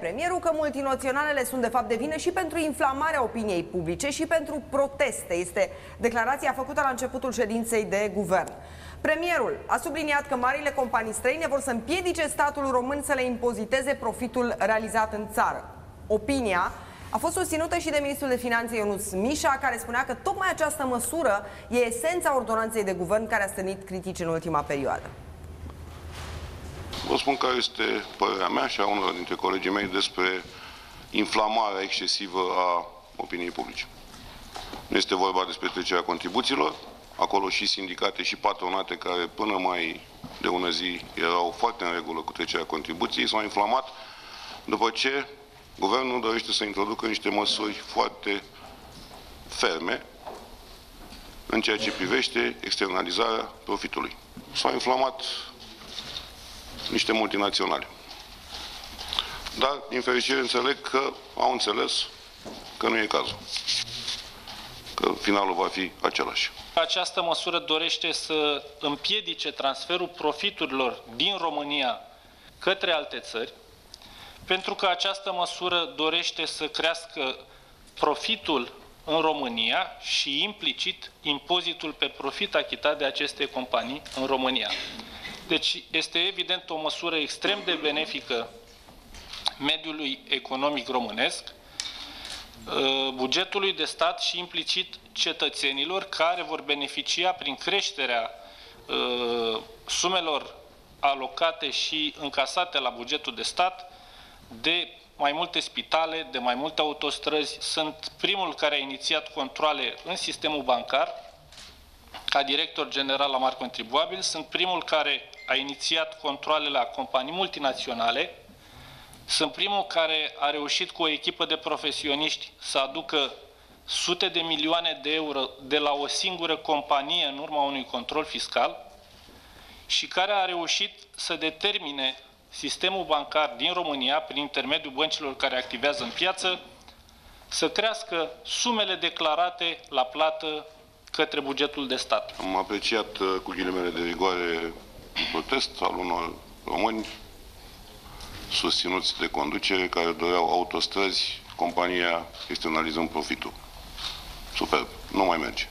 premierul că multinaționalele sunt de fapt de vină și pentru inflamarea opiniei publice și pentru proteste. Este declarația făcută la începutul ședinței de guvern. Premierul a subliniat că marile companii străine vor să împiedice statul român să le impoziteze profitul realizat în țară. Opinia a fost susținută și de ministrul de finanțe Ionus Mișa, care spunea că tocmai această măsură e esența ordonanței de guvern care a stănit critici în ultima perioadă. Vă spun care este părerea mea și a unor dintre colegii mei despre inflamarea excesivă a opiniei publice. Nu este vorba despre trecerea contribuțiilor, acolo și sindicate și patronate care până mai de ună zi erau foarte în regulă cu trecerea contribuției, s-au inflamat după ce guvernul dorește să introducă niște măsuri foarte ferme în ceea ce privește externalizarea profitului. S-au inflamat niște multinaționale. Dar, din fericire, înțeleg că au înțeles că nu e cazul. Că finalul va fi același. Această măsură dorește să împiedice transferul profiturilor din România către alte țări, pentru că această măsură dorește să crească profitul în România și implicit impozitul pe profit achitat de aceste companii în România. Deci este evident o măsură extrem de benefică mediului economic românesc, uh, bugetului de stat și implicit cetățenilor care vor beneficia prin creșterea uh, sumelor alocate și încasate la bugetul de stat de mai multe spitale, de mai multe autostrăzi. Sunt primul care a inițiat controle în sistemul bancar, ca director general la mari contribuabili, sunt primul care a inițiat controlele la companii multinaționale, sunt primul care a reușit cu o echipă de profesioniști să aducă sute de milioane de euro de la o singură companie în urma unui control fiscal și care a reușit să determine sistemul bancar din România, prin intermediul băncilor care activează în piață, să crească sumele declarate la plată către bugetul de stat. Am apreciat uh, cu ghilimele de rigoare protest al unor români susținuți de conducere care doreau autostrăzi, compania externalizând profitul. Superb. Nu mai merge.